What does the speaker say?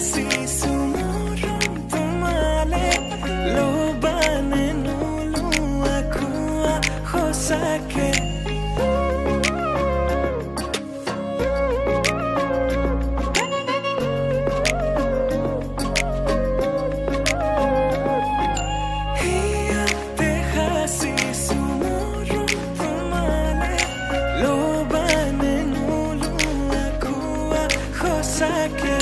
see second.